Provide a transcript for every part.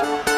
ကံ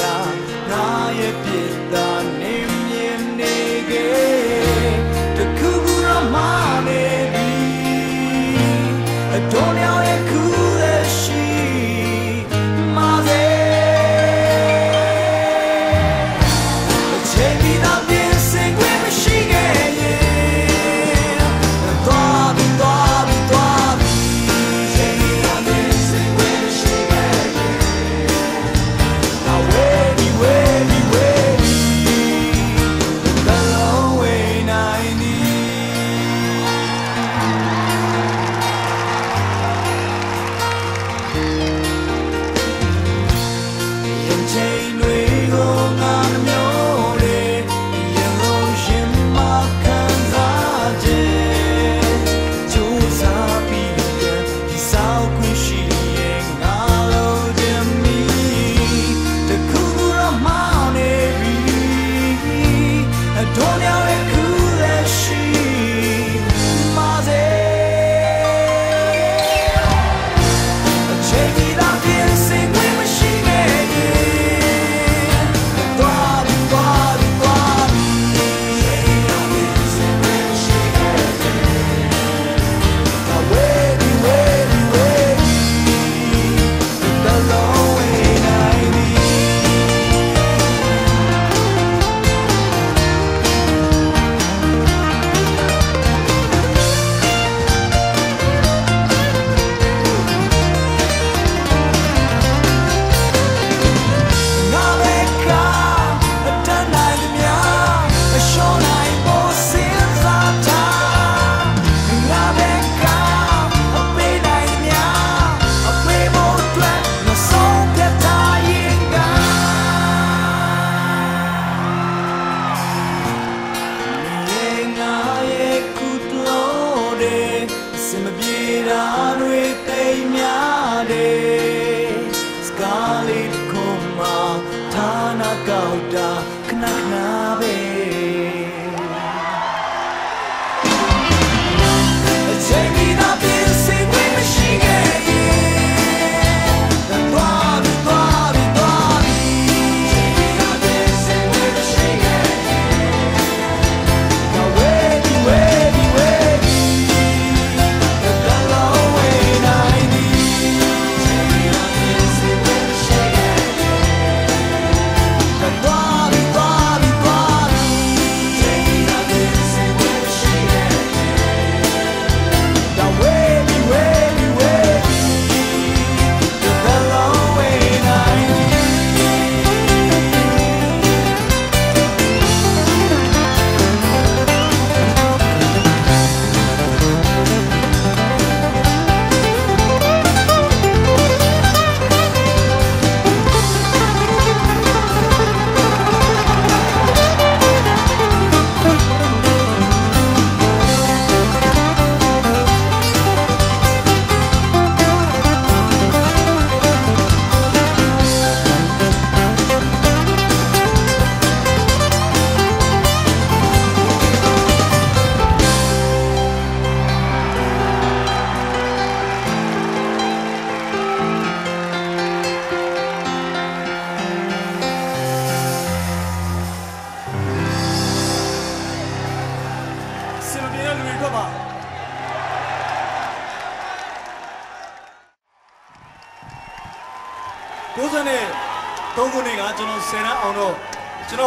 ကြောင်ရှာ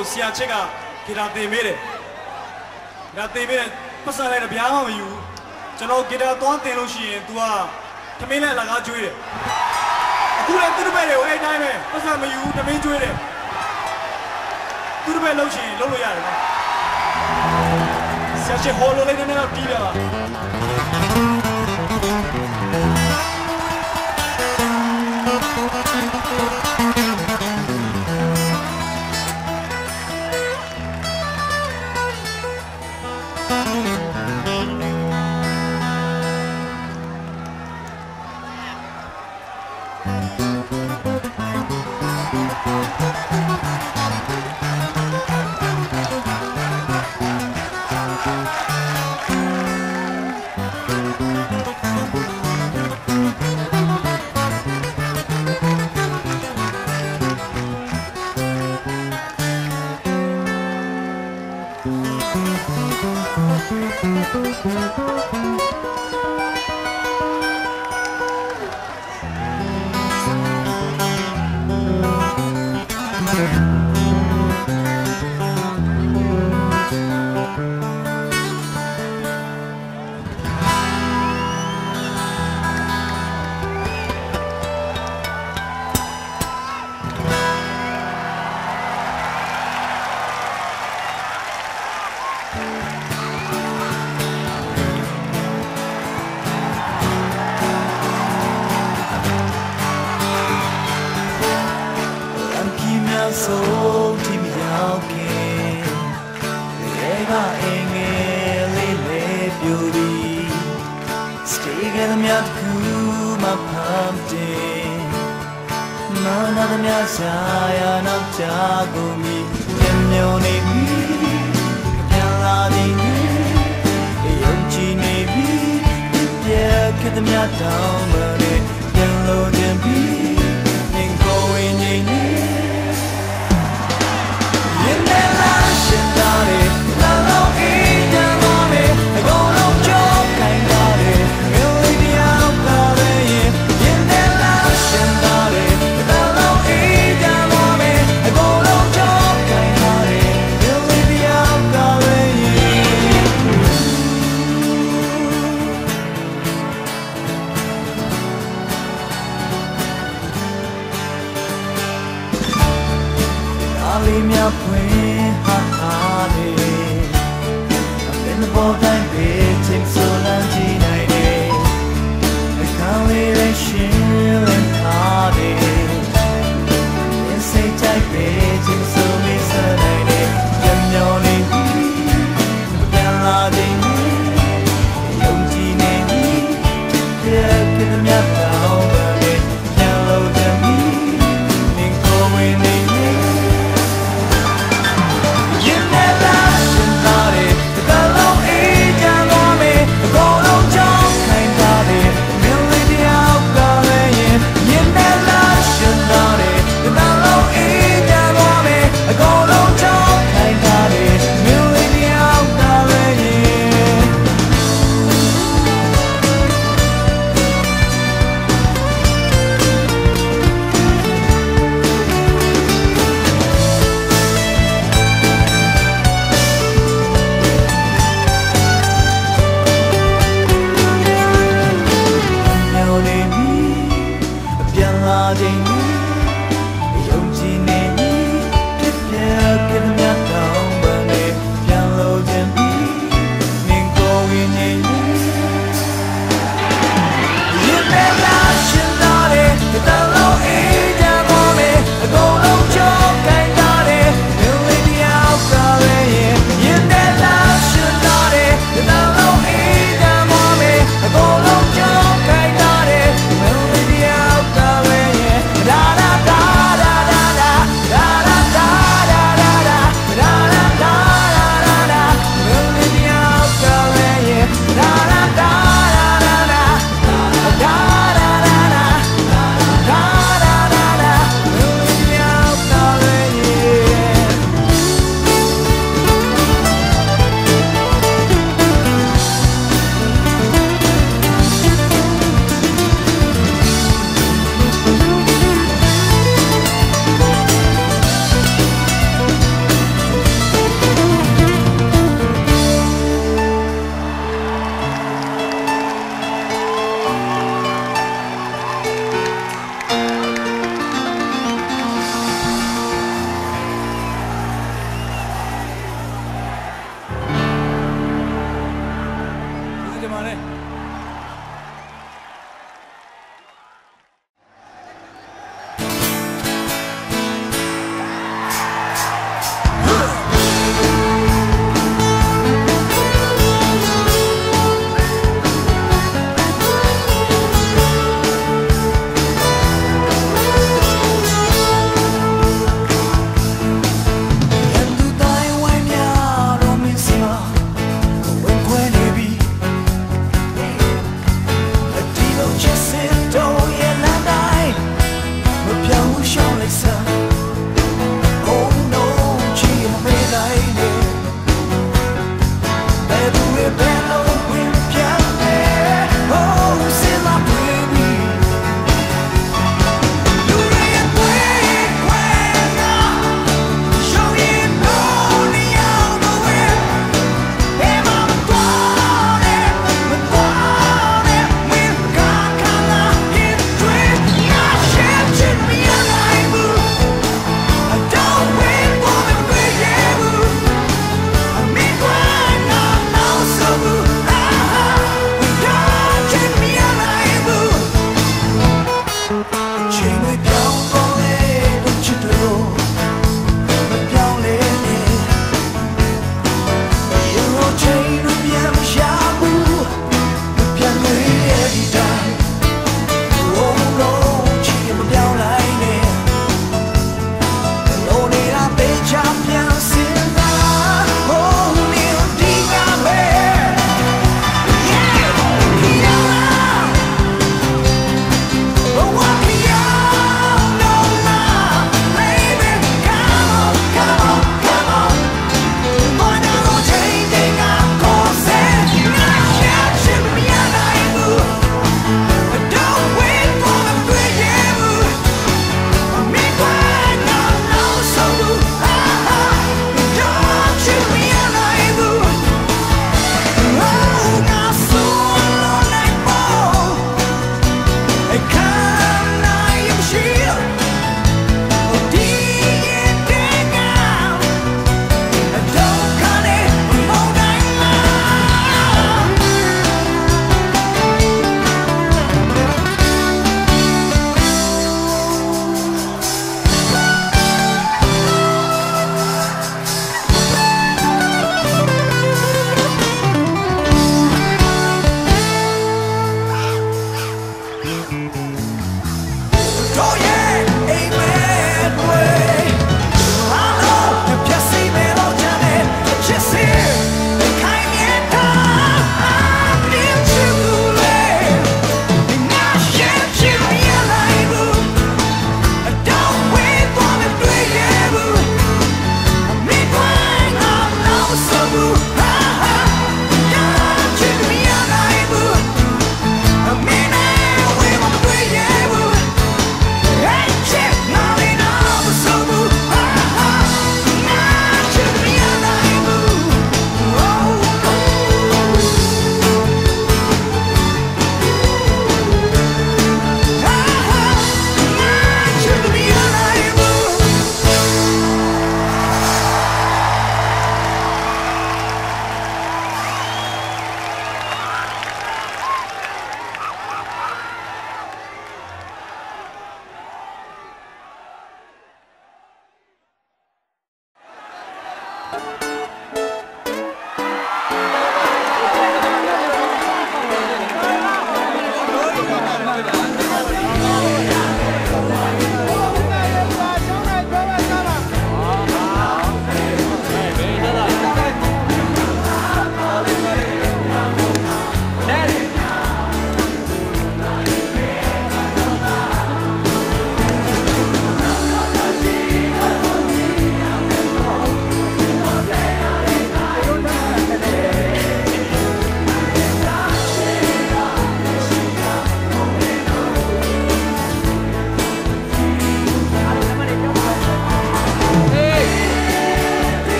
ကျွန်တော်ဆရာချက်ကဂီတာသင်ပေးတယ်။ဒါသင်ပေးတယ်ပတ်စံလိုက်တော့ဗျာမှမယူဘူး။ကျွန်တော်ဂီတာသွားသင်လို့ရှိရင် तू ကသမင်းနဲ့လကားကျွေးတယ်။အခုလည်းသူ့တပည့်တွေကိုအဲ့အတိုင်းပဲပတ်စံမယူဘူးသမင်းကျွေးတယ်။သူ့တပည့်လှုပ်ချင်လှုပ်လို့ရတယ်နော်။ဆရာချက်ဟောလို့လေးနည်းနည်းတော့ပြီးပြပါ minha alma.